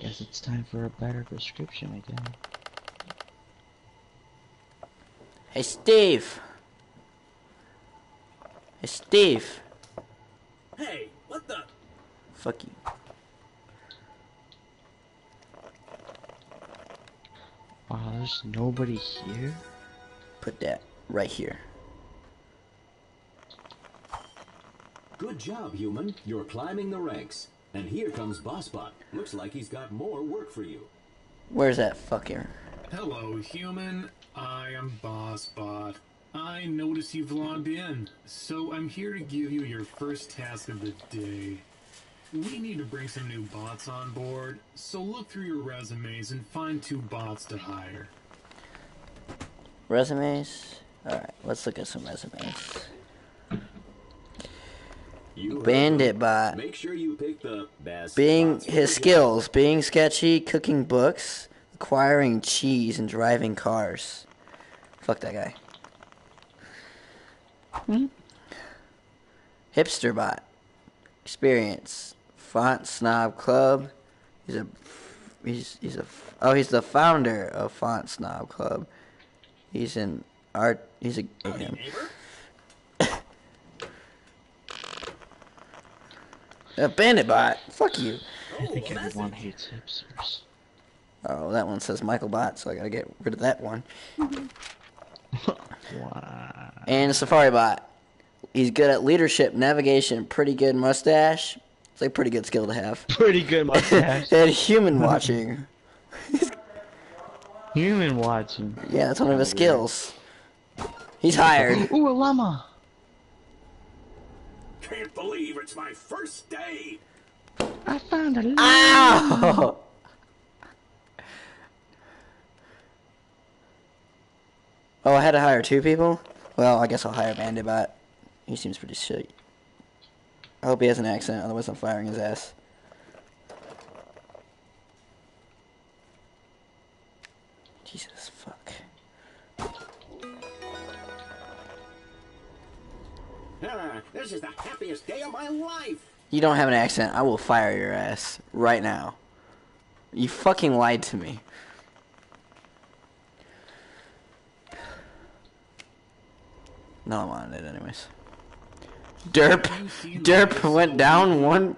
Guess it's time for a better prescription again. Hey, Steve. Hey, Steve. Hey, what the? Fuck you. Wow, there's nobody here? Put that right here. Good job, human. You're climbing the ranks. And here comes Bossbot. Looks like he's got more work for you. Where's that fucker? Hello, human. I am Bossbot. I notice you've logged in, so I'm here to give you your first task of the day. We need to bring some new bots on board, so look through your resumes and find two bots to hire. Resumes? Alright, let's look at some resumes. You heard Bandit bot. Make sure you pick the best. Being his the skills, being sketchy, cooking books, acquiring cheese, and driving cars. Fuck that guy. Hmm? Hipster bot. Experience. Font Snob Club. He's a he's he's a oh he's the founder of Font Snob Club. He's an art he's a Howdy, him. neighbor. A bandit bot. Fuck you. I think Oh, well, that's everyone it. hates hipsters. Oh, that one says Michael Bot, so I gotta get rid of that one. Wow. And Safari Bot. He's good at leadership, navigation, pretty good mustache. It's like pretty good skill to have. Pretty good mustache. and human watching. Human watching. Yeah, that's one of his skills. He's hired. Ooh, a llama. Can't believe it's my first day. I found a llama. Ow! Oh, I had to hire two people? Well, I guess I'll hire Bandit Bot. He seems pretty shit. I hope he has an accent, otherwise I'm firing his ass. Jesus fuck. Ah, this is the happiest day of my life. You don't have an accent, I will fire your ass right now. You fucking lied to me. No, I wanted it anyways. Derp, derp went down one,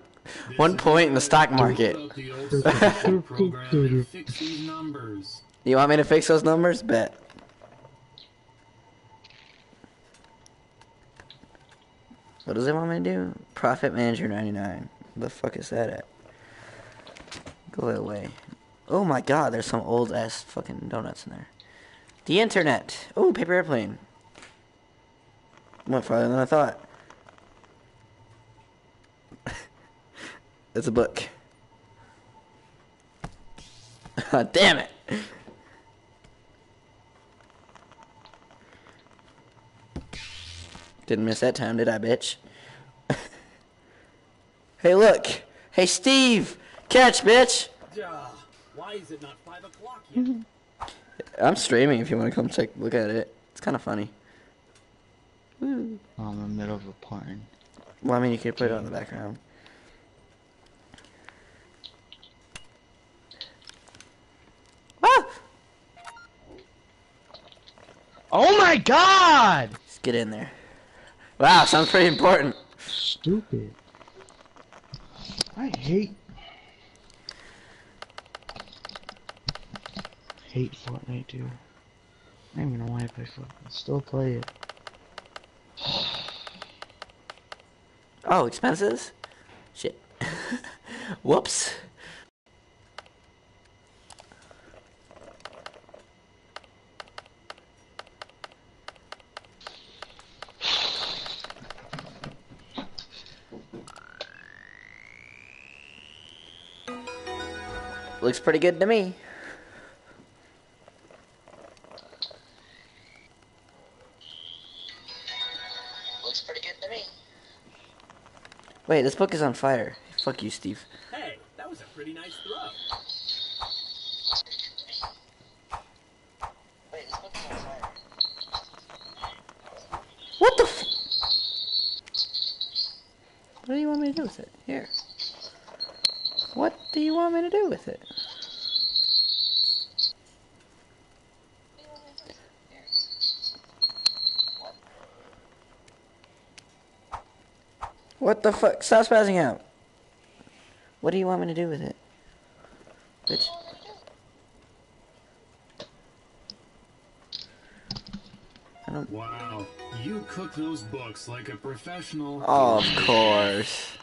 one point in the stock market. Look up the old statistical program and fix these numbers. You want me to fix those numbers? Bet. What does it want me to do? Profit Manager 99. The fuck is that at? Go away. Oh my god, there's some old ass fucking donuts in there. The internet. Oh, paper airplane. Went farther than I thought. it's a book. Damn it. Didn't miss that time, did I, bitch? hey, look. Hey, Steve. Catch, bitch. Duh. Why is it not five o'clock yet? I'm streaming if you want to come check, look at it. It's kind of funny. I'm in the middle of a porn. Well, I mean, you could put it on the background. Ah! Oh my god! Let's get in there. Wow, sounds pretty important. Stupid. I hate. Hate Fortnite, dude. I don't even know why I play Fortnite. Still play it. Oh, expenses? Shit. Whoops. Looks pretty good to me. Looks pretty good to me. Wait, this book is on fire. Fuck you, Steve. Hey, that was a pretty nice throw. Wait, this book is on fire. What the f- What do you want me to do with it? Here. What do you want me to do with it? What the fuck? Stop spazzing out. What do you want me to do with it? Bitch. I don't. Wow, you cook those books like a professional. Oh, of course.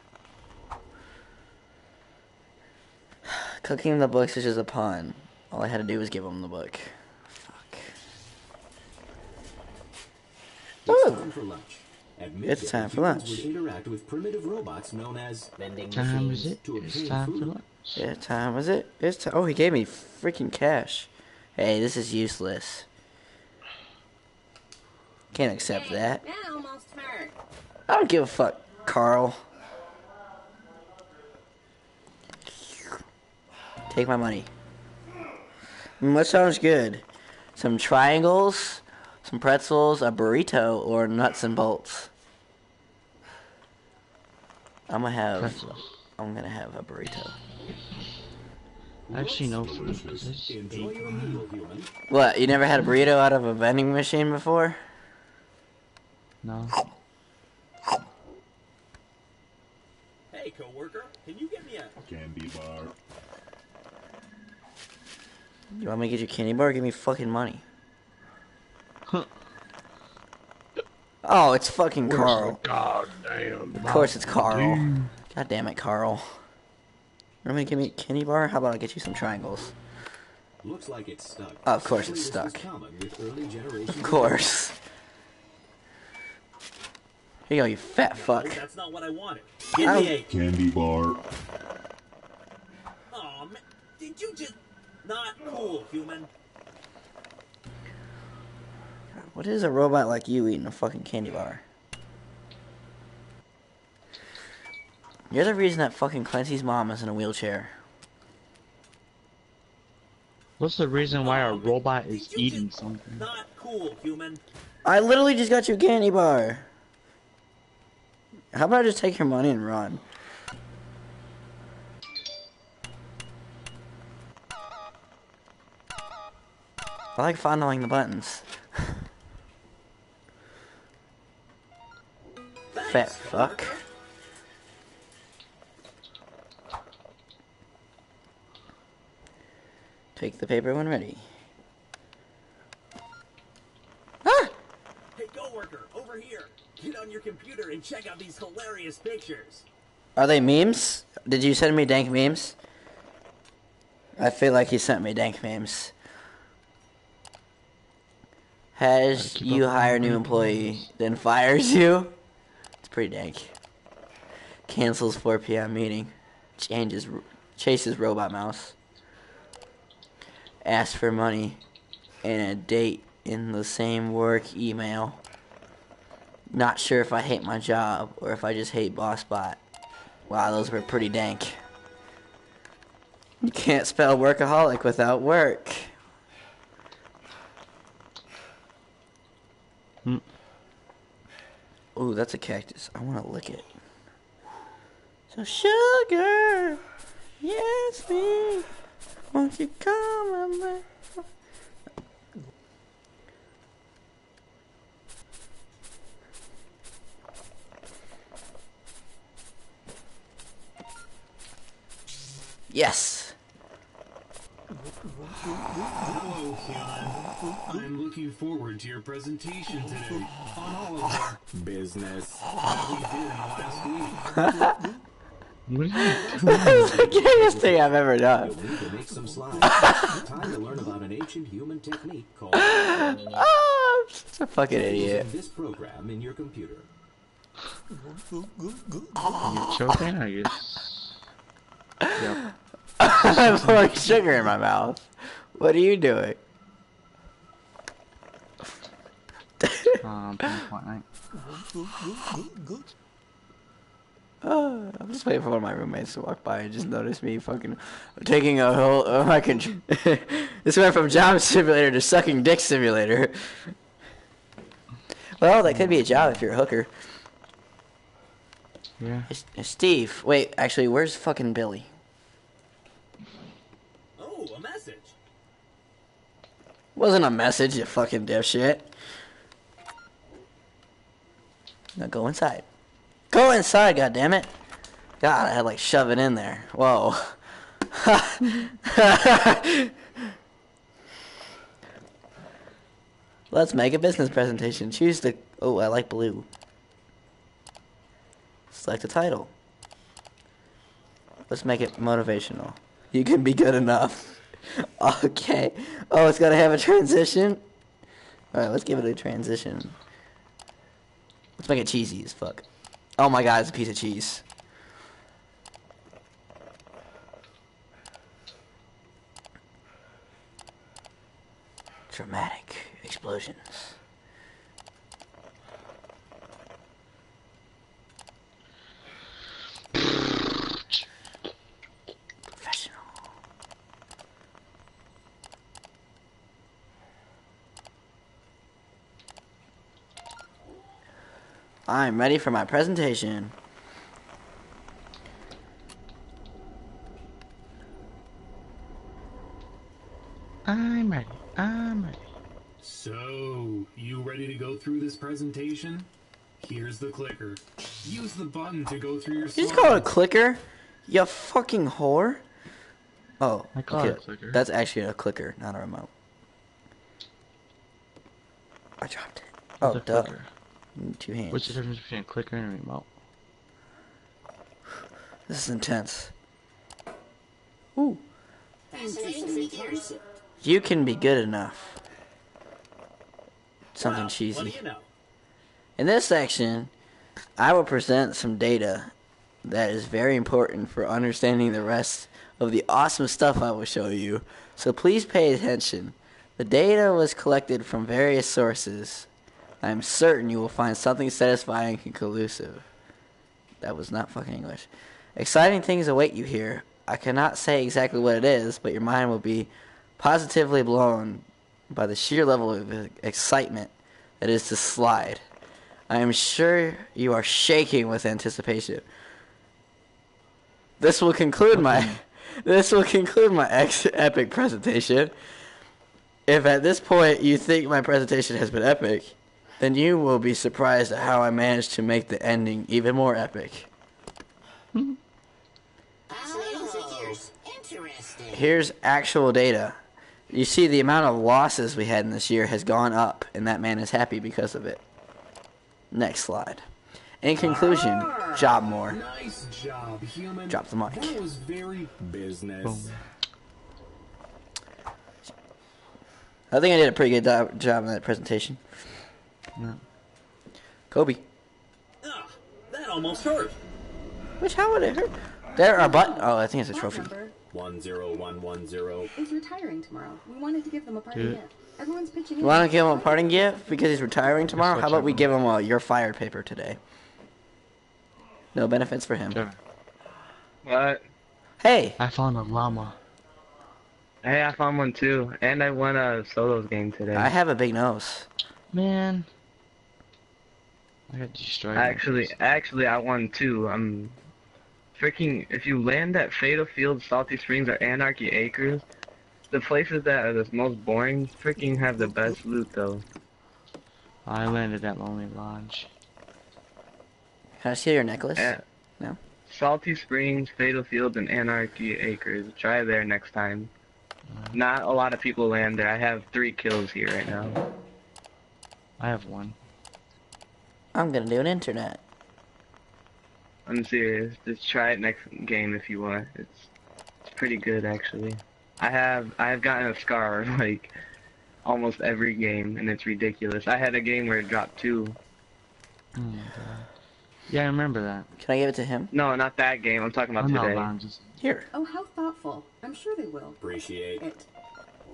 Cooking the books is just a pun. All I had to do was give him the book. Fuck. It's Ooh. time for lunch. At It's time for lunch. Would interact with primitive robots known as vending Time is it? It's time food. for lunch. Yeah, time was it? It's time. Oh, he gave me freaking cash. Hey, this is useless. Can't accept that. That. I don't give a fuck, Carl. Take my money. Mm, What sounds good? Some triangles, some pretzels, a burrito, or nuts and bolts. I'm gonna have. Pretzels. I'm gonna have a burrito. Actually, no food. 'cause I just Enjoy ate your mine. What? You never had a burrito out of a vending machine before? No. Hey, coworker, can you get me a Candy bar. You want me to get you a candy bar? Give me fucking money. oh, it's fucking Carl. God damn. Of course it's Carl. God damn it, Carl. You want me to give me a candy bar? How about I get you some triangles? Looks like it's stuck. Oh, of course it's stuck. was common with early generations Of course. Here you go, you fat No, fuck. that's not what I wanted. Give don't- me a. Candy bar. Aw, man. Did you just. Not cool, human. What is a robot like you eating a fucking candy bar? You're the reason that fucking Clancy's mom is in a wheelchair. What's the reason why a robot is eating something? Not cool, human. I literally just got you a candy bar. How about I just take your money and run? I like fondling the buttons. Fat fuck. Take the paper when ready. Ah! Hey, coworker, over here. Get on your computer and check out these hilarious pictures. Are they memes? Did you send me dank memes? I feel like you sent me dank memes. Has you hire a new employee, then fires you? Pretty dank. Cancels 4 p.m. meeting. Changes, chases robot mouse. Asks for money and a date in the same work email. Not sure if I hate my job or if I just hate BossBot. Wow, those were pretty dank. You can't spell workaholic without work. Hmm. Ooh, that's a cactus. I want to lick it. So sugar, yes me, won't you come and let- Yes. Hello, human. I'm looking forward to your presentation today on all of our Business. the we did in the last week. What are you That's doing? the gayest thing I've ever done. You'll need to make some slides. Time to learn about an ancient human technique called Oh, I'm such a fucking idiot. using this program in your computer. You choking? I guess. Yep. I'm pouring sugar in my mouth. What are you doing? Um, playing Fortnite. Uh, I'm just waiting for one of my roommates to walk by and just notice me fucking taking a whole. Oh, my con- this went from job simulator to sucking dick simulator. Well, that could be a job if you're a hooker. Yeah. It's- it's Steve, wait, actually, where's fucking Billy? Oh, a message. Wasn't a message, you fucking dipshit. Now go inside. Go inside, God damn it! God, I had like shove it in there. Whoa. Let's make a business presentation. Choose the. Oh, I like blue. Select a title. Let's make it motivational. You can be good enough. okay. Oh, it's got to have a transition? Alright, let's give it a transition. Let's make it cheesy as fuck. Oh my god, it's a piece of cheese. Dramatic explosions. Professional. I'm ready for my presentation. I'm ready. I'm ready. So, you ready to go through this presentation? Here's the clicker. Use the button to go through your You just call it a clicker? You fucking whore. Oh, I call okay. it a clicker. That's actually a clicker, not a remote. I dropped it. Oh, What's duh. clicker? Two hands. What's the difference between a clicker and a remote? This is intense. Ooh. You can be good enough. Something Well, cheesy. What do you know? In this section, I will present some data that is very important for understanding the rest of the awesome stuff I will show you. So please pay attention. The data was collected from various sources. I am certain you will find something satisfying and conclusive. That was not fucking English. Exciting things await you here. I cannot say exactly what it is, but your mind will be positively blown by the sheer level of excitement that is this slide. I am sure you are shaking with anticipation. This will conclude my this will conclude my ex- epic presentation. If at this point you think my presentation has been epic, then you will be surprised at how I managed to make the ending even more epic. Here's actual data. You see the amount of losses we had in this year has gone up, and that man is happy because of it. Next slide. In conclusion, job more. Nice job, human. Drop the mic. That was very business. Boom. I think I did a pretty good job in that presentation. No. Kobe. Ah, that almost hurt. Which how would it hurt? There are but oh I think it's a trophy. number 10110. is retiring tomorrow. We wanted to give them a party Dude. gift. Everyone's pitching You in. want to give him a parting gift because he's retiring tomorrow? How about we give him a you're fired paper today? No benefits for him. Sure. What? Hey, I found a llama. Hey, I found one too, and I won a solos game today. I have a big nose. Man. I got destroyed. Actually, actually, I won two. I'm freaking. If you land at Fatal Field, Salty Springs, or Anarchy Acres, the places that are the most boring freaking have the best loot though. I landed at Lonely Lodge. Can I see your necklace? Yeah. No. Salty Springs, Fatal Field, and Anarchy Acres. Try there next time. Uh-huh. Not a lot of people land there. I have three kills here right now. I have one. I'm gonna do an internet. I'm serious. Just try it next game if you want. It's it's pretty good actually. I have I have gotten a scar like almost every game and it's ridiculous. I had a game where it dropped two. Oh my god. Yeah, I remember that. Can I give it to him? No, not that game. I'm talking about I'm not today. lounges. Here. Oh, how thoughtful. I'm sure they will. Appreciate. It.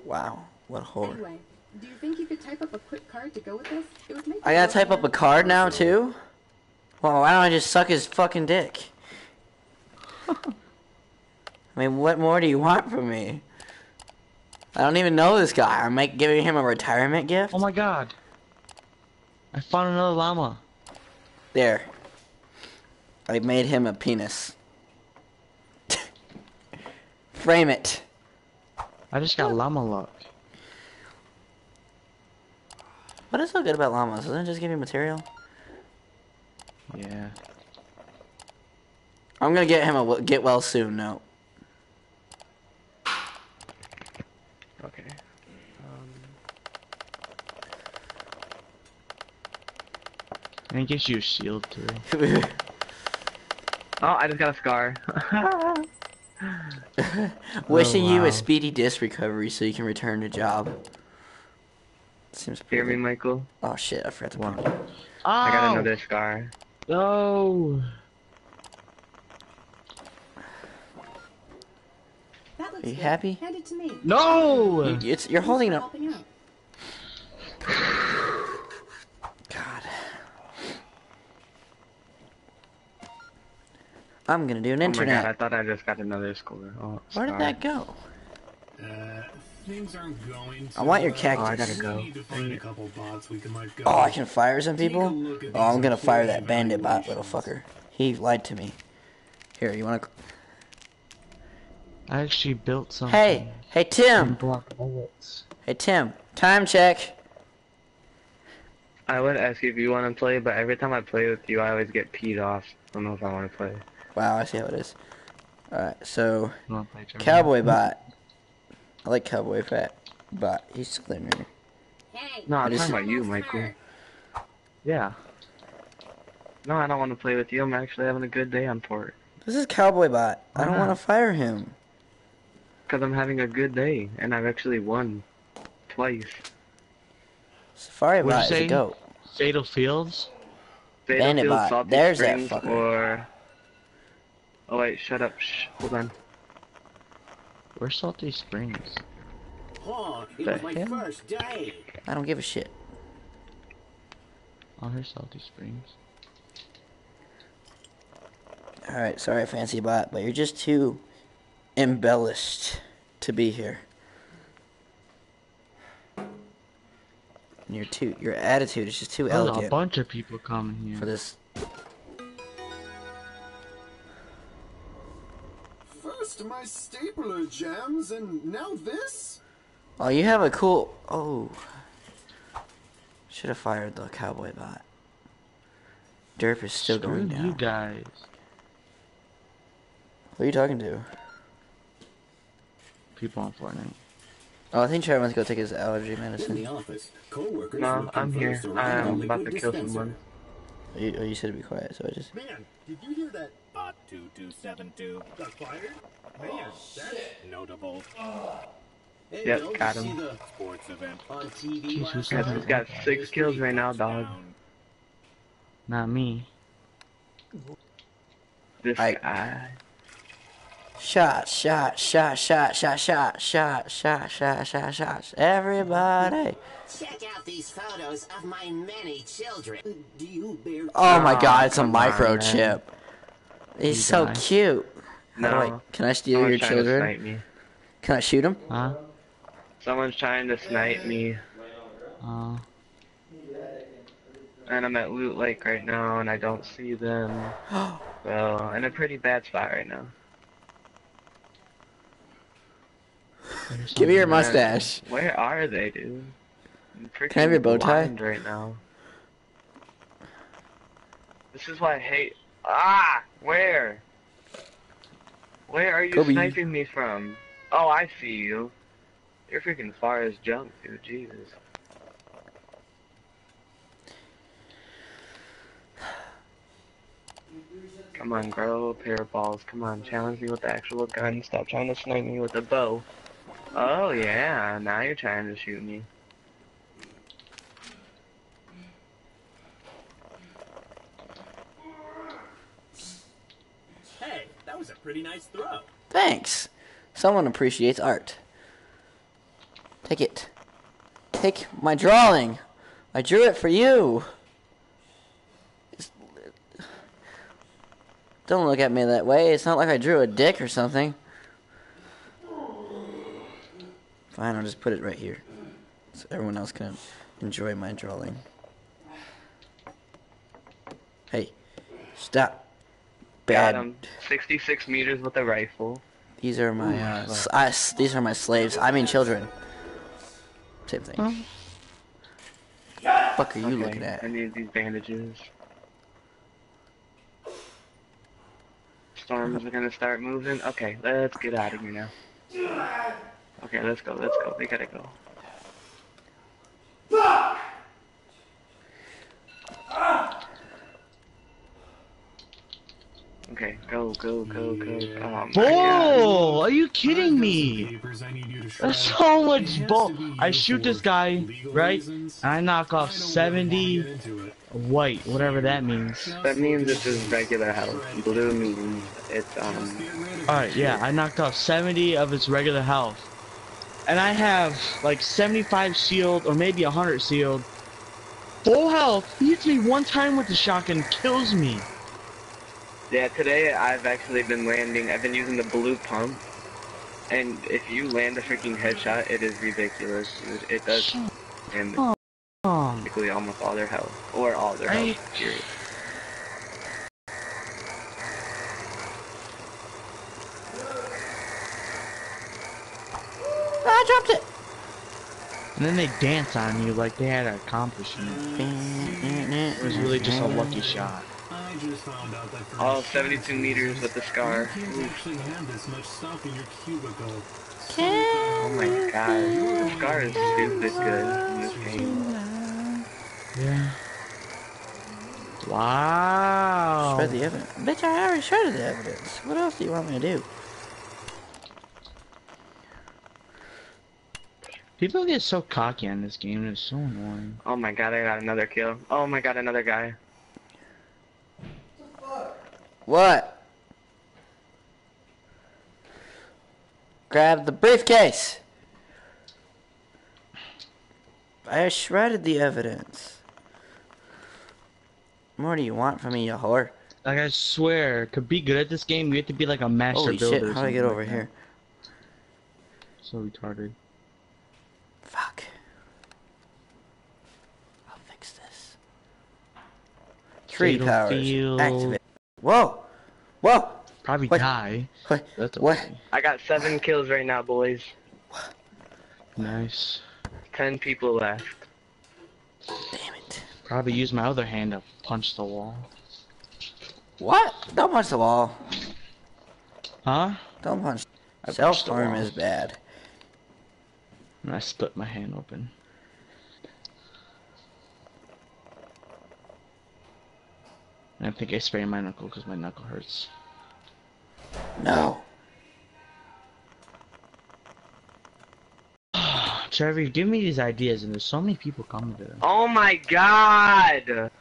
Wow. What a whore. Anyway, do you think you could type up a quick card to go with this? It would make I gotta type up a card now too? Well, why don't I just suck his fucking dick? I mean, what more do you want from me? I don't even know this guy. I'm like giving him a retirement gift. Oh my god. I found another llama. There. I made him a penis. Frame it. I just got llama luck. What is so good about llamas? Doesn't it just give you material? Yeah. I'm gonna get him a w- get well soon note. Okay. Um, And it gives you a shield too. oh, I just got a scar. Wishing you wow. a speedy disc recovery so you can return to job. Seems Hear pretty me, Michael? Oh shit, I forgot to Wow. put it. I got Oh, another scar. No. That looks Are you good. happy? Hand it to me. No. You- It's, you're holding it up. Helping out. God. I'm gonna do an Oh my god, I thought I just got another score. Oh, Where did that go? Uh, things aren't going. I want your too cactus. Oh, I gotta go. We need to find a couple bots we can go. Oh, I can fire some people? Oh, I'm gonna fire that bandit bot, little fucker. He lied to me. Here, you wanna... I actually built something. Hey! Hey, Tim! block bullets. Hey, Tim. Time check. I would ask you if you want to play, but every time I play with you, I always get peed off. I don't know if I want to play. Wow, I see how it is. Alright, so... You wanna play Trevor? Cowboy bot. I like Cowboy Fat but He's still in there. Hey. No, I'm What is talking about you, Michael. Yeah. No, I don't want to play with you. I'm actually having a good day on port. This is Cowboy bot. I don't ah. want to fire him. Because I'm having a good day, and I've actually won twice. Safari What'd bot is a goat. Fatal Fields. Battlefield, Banditbot. Salty There's that fucker. Or... Oh wait, shut up. Shh. Hold on. Where's Salty Springs? Oh, it The was my hell? first day. I don't give a shit. Oh, here's Salty Springs. Alright, sorry, Fancy Bot, but you're just too embellished to be here. And you're too, your attitude is just too There's a bunch of people coming here. for this. My stapler jams, and now this? Oh, you have a cool. Oh. Should have fired the Cowboy Bot. Derp is still Screw going you guys. Who are you talking to? People on Fortnite. Oh, I think Trevor wants to go take his allergy medicine. In the medicine. office, co-workers No, I'm here. I'm about liquid to kill someone. Oh, you, oh, you said to be quiet, so I just. Man, did you hear that? Bot 2272 got fired? Man, that's notable. Hey, Yep, Bill, got you him. see the sports event on TV Jeez, last who's Guess that? who's got six kills right now, dog? Not me. This I- guy. Shot, shot, shot, shot, shot, shot, shot, shot, shot, shot, shots. Everybody. Check out these photos of my many children. Do you bear Oh my god, it's a come on, microchip. He's so die. cute. How do I, No. can I steal Someone's your trying to children? snipe me. Can I shoot him? Huh? Someone's trying to snipe me. Uh, And I'm at Loot Lake right now, and I don't see them. So, in a pretty bad spot right now. Give me your something- mustache. Where are they, dude? I'm Can I have your bow tie? blind right now. This is why I hate. Ah, where? Where are you Kobe. sniping me from? Oh, I see you. You're freaking far as junk, dude. Jesus. Come on, grow a pair of balls. Come on, challenge me with the actual gun. Stop trying to snipe me with a bow. Oh yeah, now you're trying to shoot me. Hey, that was a pretty nice throw. Thanks. Someone appreciates art. Take it. Take my drawing. I drew it for you. Don't look at me that way. It's not like I drew a dick or something. Fine, I'll just put it right here. So everyone else can enjoy my drawing. Hey, stop. Got Bad. him. 66 meters with a rifle. These are my uh, s- I s- these are my slaves. I mean children. Same thing. Fuck are you Okay, looking at? I need these bandages. storms are gonna start moving. Okay, let's get out of here now. Okay, let's go, let's go. We gotta go. Okay, go, go, go, go. Oh my god. Bull! Are you kidding me? some papers I need you to That's so much bull. I shoot this guy, right? reasons. And I knock off don't 70 wanna get into it. white, whatever that means. That means it's this is at regular health. Blue means it's um. get rid of Alright, yeah, I knocked off 70 of its regular health. And I have like 75 shield, or maybe 100 shield. Full health, he hits me one time with the shotgun, kills me. Yeah, today I've actually been landing. I've been using the blue pump, and if you land a freaking headshot, it is ridiculous. It, it does damage Um, basically almost all their health, or all their I- health. Period. I dropped it. and then they dance on you like they had an accomplishment. It was really just a lucky shot. I just found out that for All 72 meters with the scar. Can't actually have this much stuff in your cubicle. Oh my god, the scar is stupid good in this game. Yeah. Wow. Shred the evidence. Bitch, I already shredded the evidence. What else do you want me to do? People get so cocky on this game, it's so annoying. Oh my god, I got another kill. Oh my god, another guy. What? Grab the briefcase. I shredded the evidence. What more do you want from me, you whore? Like I swear, to be good at this game, you have to be like a master Holy builder. shit, how do I get over like here? that. So retarded. Fuck. I'll fix this. Tree Fatal powers. field. Activate. Whoa! Whoa! Probably What? die. What? That's What? okay. I got seven kills right now, boys. Nice. Ten people left. Damn it. Probably use my other hand to punch the wall. What? Don't punch the wall. Huh? Don't punch. I punched Self the harm is bad. And I split my hand open. I think I sprained my knuckle because my knuckle hurts. No. Trevor, give me these ideas, and there's so many people coming to them. Oh my god!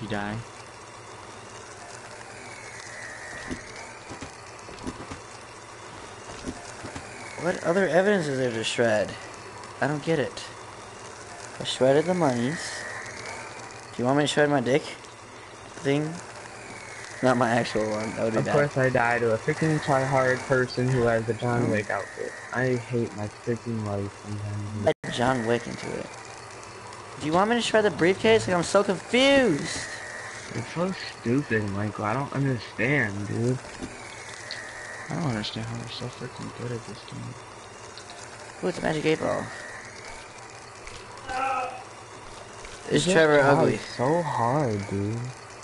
You die. What other evidence is there to shred? I don't get it. I shredded the monies. Do you want me to shred my dick? Thing? Not my actual one. That would be Of bad. course I die to a freaking try-hard person who has a John hmm. Wick outfit. I hate my freaking life sometimes. Let John Wick into it. Do you want me to shred the briefcase? Like I'm so confused. It's so stupid, Michael. I don't understand, dude. I don't understand how you're so freaking good at this game. Ooh, it's a magic eight ball. Is Trevor ugly? so hard, dude.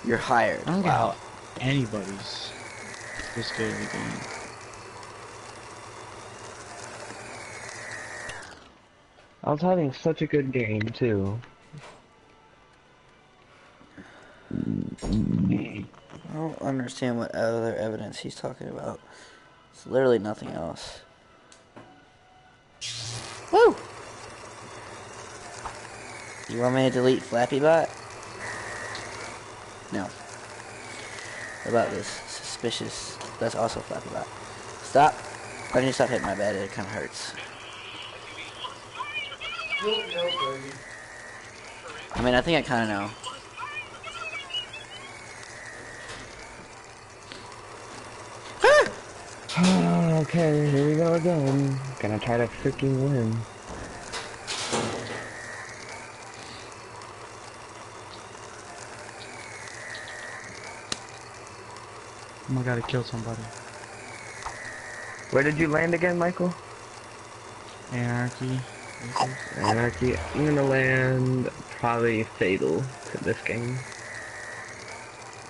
You're hired. I don't get Wow. how anybody's this good at the game. I was having such a good game, too. I don't understand what other evidence he's talking about. It's literally nothing else. Woo! You want me to delete Flappy Bot? No. What about this? Suspicious. That's also Flappy Bot. Stop. I need to stop hitting my bed. It kind of hurts. I mean, I think I kind of know. Ah! okay, here we go again. Gonna try to freaking win. Oh, I gotta kill somebody. Where did you land again, Michael? Anarchy. Anarchy. I'm gonna land probably fatal to this game.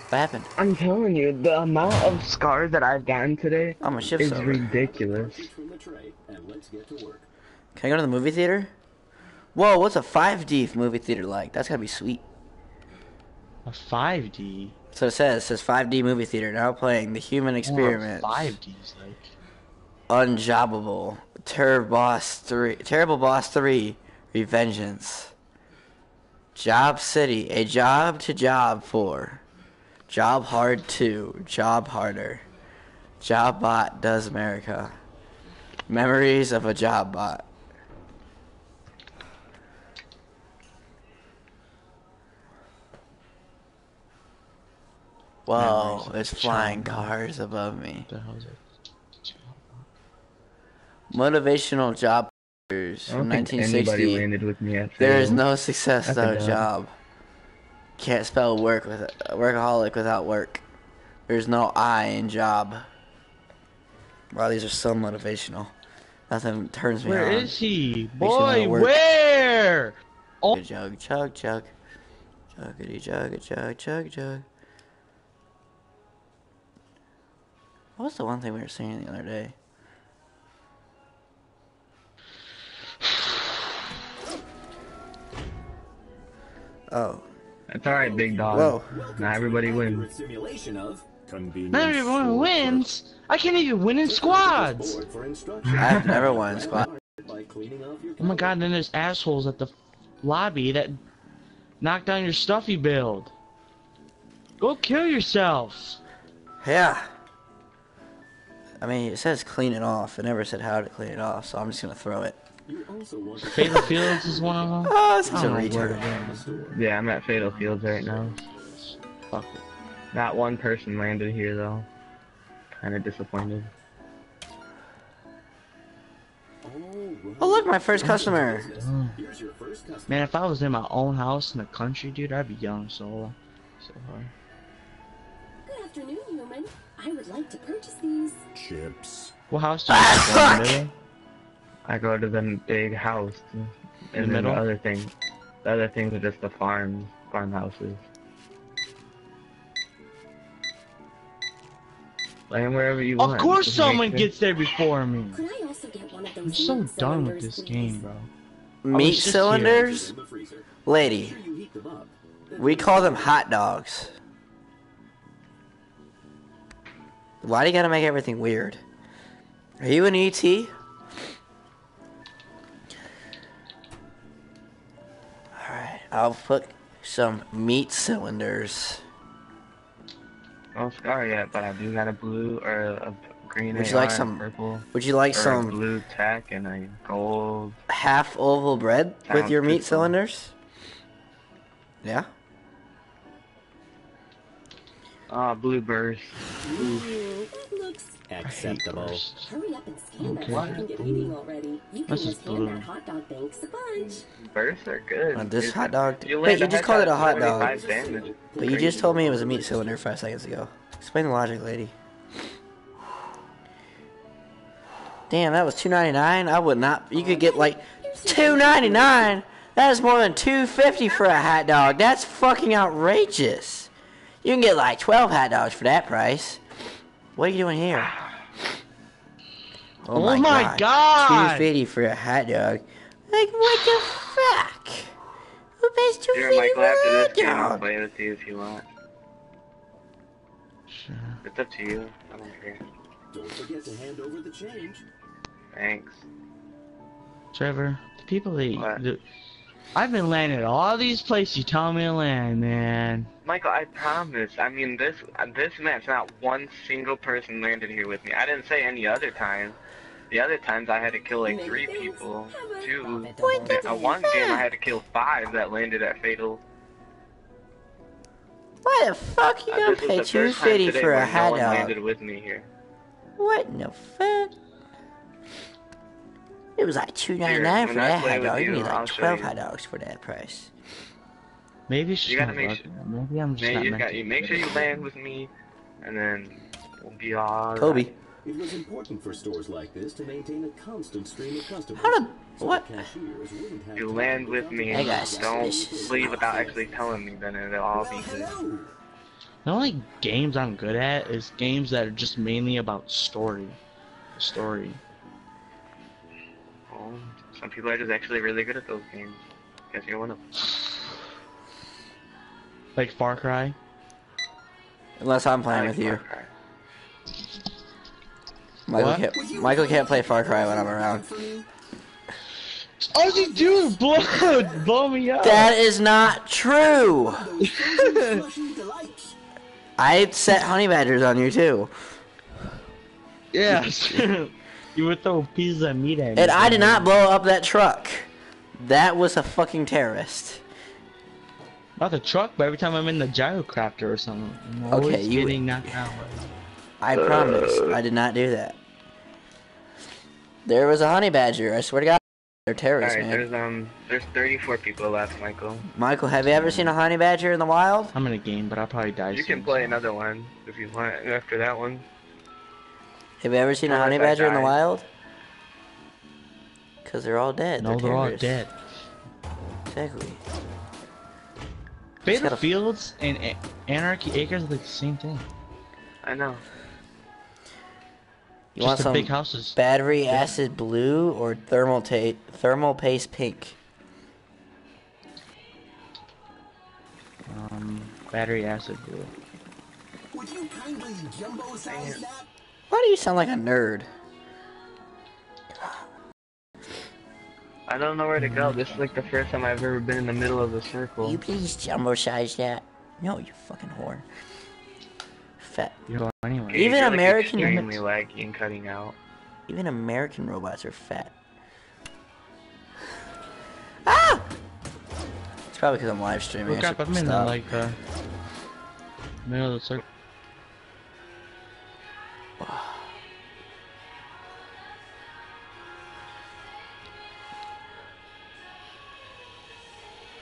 What happened? I'm telling you, the amount of scars that I've gotten today Oh, my shift's is over. ridiculous. Reach from the tray, and let's get to work. Can I go to the movie theater? Whoa, what's a 5D movie theater like? That's gotta be sweet. A 5D. So it says, it says 5D movie theater now playing The Human Experiment. 5D's like. Unjobbable. Terrible Boss 3. Terrible Boss 3. Revengeance. Job City. A job to job for. Job Hard 2. Job Harder. Job Bot Does America. Memories of a Job Bot. Whoa, Memories there's flying Job cars above me. What the hell is it? Motivational job posters from don't think anybody 1960. landed with me at There is no success That's a without a job. Can't spell work with workaholic without work. There's no I in job. Wow, these are so motivational. Nothing turns me Where on. is he? Makes you wanna Boy, work. where? Oh, Chug, chug, chug. Chuggity, chug, chug, chug, chug. What was the one thing we were singing the other day? Oh, That's alright, big dog. whoa. Not everybody wins. Favorite simulation of convenience. not everyone wins. I can't even win in squads. Board for instructions. I've never won in squad. By cleaning off your Oh my god, then there's assholes at the lobby that knock down your stuff you build. Go kill yourselves. Yeah. I mean, it says clean it off. It never said how to clean it off, so I'm just gonna throw it. You also want to Fatal Fields is one of them. Ah, oh, such I a don't know where to retard. go. the store. Yeah, I'm at Fatal Fields right now. Fuck it. Not one person landed here though. Kinda disappointed. Alright. Oh, look, my first customer. Here's your first customer. Man, if I was in my own house in the country, dude, I'd be young solo. So hard. Good afternoon, human. I would like to purchase these. Chips. What house do you ah, live in? the middle? I go to the big house, and the then the middle? other thing, the other things are just the farms, farmhouses. Land wherever you want. Of course someone gets there before me. Could I also get one of those? I'm so meat done with this please? game, bro. Meat just here. cylinders? In the freezer. Lady, Sure you heat them up. Then we call them hot dogs. Why do you gotta make everything weird? Are you an ET? Alright, I'll put some meat cylinders. No scar yet, but I do got a blue or a green Would AR you like and some- purple Would you like some blue tack and a gold. half oval bread with your meat cylinders? Yeah? Ah, blue burst. Mm, looks. Acceptable. Hurry up and scan Okay. that so get eating already. You can This is just hand blue. that hot dog thanks a bunch. Bursts are good. Uh, this It's- hot dog- You Wait, you just called it a hot dog. damage. It's But you just told me it was a meat cylinder five seconds ago. Explain the logic, lady. Damn, that was two ninety nine. I would not. You could get like two ninety nine. That is more than two fifty for a hot dog. That's fucking outrageous. You can get like twelve hot dogs for that price. What are you doing here? Oh my oh, God. Two fifty for a hot dog. Like what the fuck? Who pays 250 Here, Michael, for a after this hot game, I'll dog? play with you if you want. Sure. It's up to you. I don't care. Don't forget to hand over the change. Thanks. Trevor, the people that What? the, I've been landing all these places you tell me to land, man. Michael, I promise. I mean, this this match, not one single person landed here with me. I didn't say any other time. The other times I had to kill like three people. Two. Uh, one game I had to kill five that landed at Fatal. Why the fuck you Uh, gonna this is pay the two first time fifty today for a where no hot dog? landed with me here. What in the fuck? It was like two ninety nine for that hot dog. You you, need like I'll twelve you. hot dogs for that price. Maybe it's just You gotta not make lucky. Maybe I'm just Man, not you meant got to you make sure you land with me, and then we'll be all. Kobe. It was important for stores like this to maintain a constant stream of customers. How the- so what? the cashiers wouldn't have You land with me up I and got don't suspicious. leave without actually telling me, then it'll all be good. The only games I'm good at is games that are just mainly about story. Story. Some people are just actually really good at those games. Guess you're one of them. Like Far Cry. Unless I'm playing I with like you. Michael What? can't. Michael can't play Far Cry when I'm around. All you do is blow, blow me up. That is not true. Those frozen slushy delights. I set honey badgers on you too, Yes. you would throw pieces of meat at me. and I did not blow up that truck. That was a fucking terrorist. Not the truck, but every time I'm in the gyrocopter or something, I'm Okay, always you- getting knocked out. I promise, I did not do that. There was a honey badger. I swear to God, they're terrorists, Alright, man. there's um, there's 34 people left, Michael. Michael, have you ever seen a honey badger in the wild? I'm in a game, but I'll probably die. Soon. You can soon. play another one if you want after that one. Have you ever seen a honey I badger in the wild? Cause they're all dead. No, they're all dead. Exactly. Fatal Fields and A- Anarchy Acres are like the same thing. I know. You Just want the some big houses. battery acid blue or thermal ta- thermal paste pink? Um, battery acid blue. Would you kindly jumbo size that? Why do you sound like a nerd? I don't know where to go. This is like the first time I've ever been in the middle of the circle. you please jumbo size that? No, you fucking whore. Fat. You go anyway. Even you're, like, American extremely units- laggy and cutting out. Even American robots are fat. Ah! It's probably because I'm live streaming. Oh I crap, should I'm in the like uh, middle of the circle.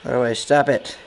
By the way, stop it.